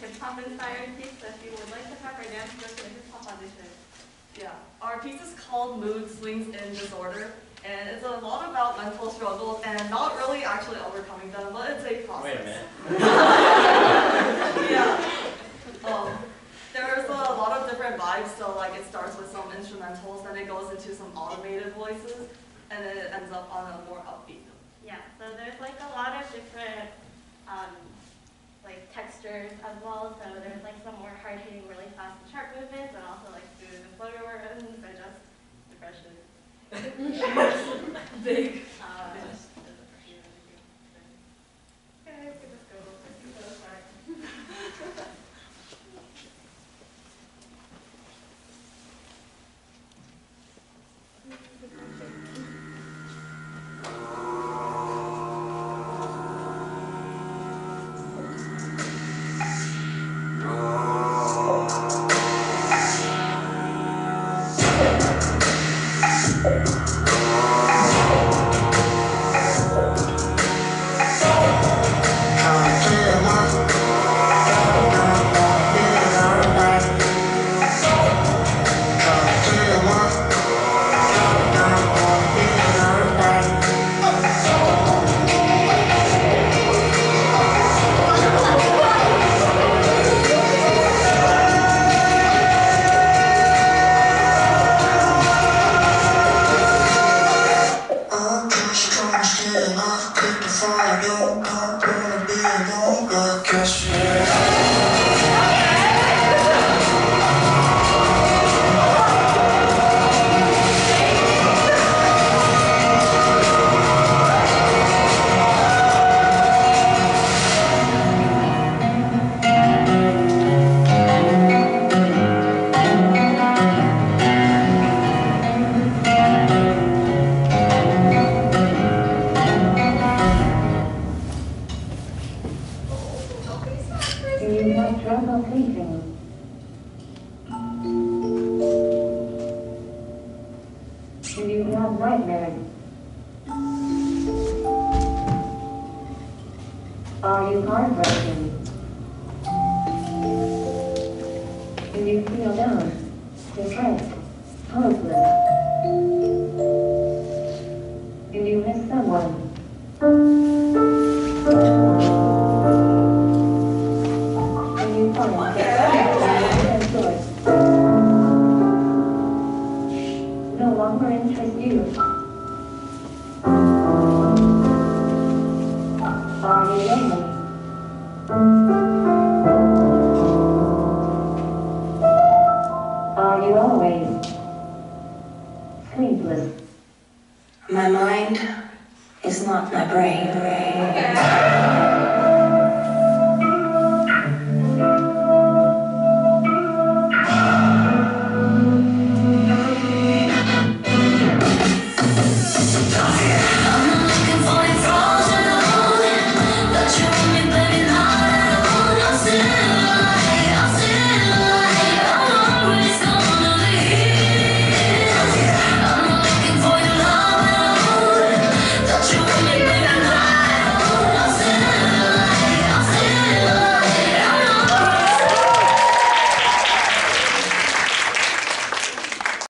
hip hop inspired piece. So if you would like to have our dance go to a hip hop audition. Yeah, our piece is called Mood Swings in Disorder, and it's a lot about mental struggles and not really actually overcoming them, but it's a process. Wait a minute. yeah. Um, there's a lot of different vibes, so like it starts with some instrumentals, then it goes into some automated voices, and then it ends up on a more upbeat note. Yeah, so there's like a lot of different like textures as well. So there's like some more hard hitting, really fast sharp movements, Do you have trouble sleeping? Do you have nightmares? Are you heartbroken? You. Are you lonely? Are you always sleepless? My mind is not my brain.